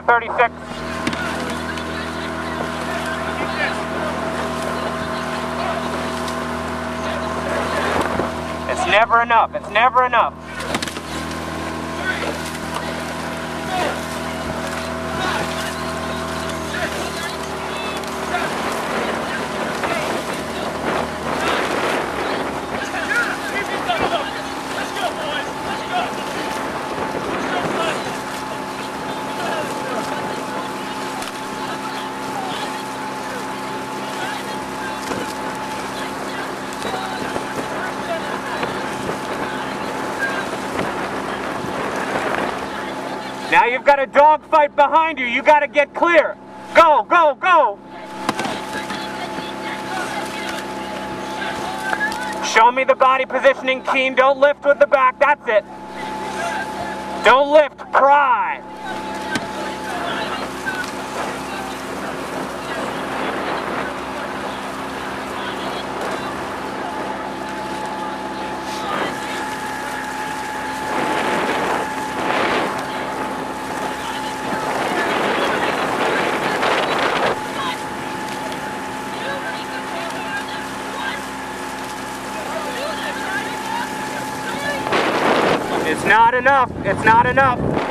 to 36. It's never enough. It's never enough. Now you've got a dogfight behind you. You got to get clear. Go, go, go. Show me the body positioning, Keen. Don't lift with the back. That's it. Don't lift. Pry. It's not enough. It's not enough.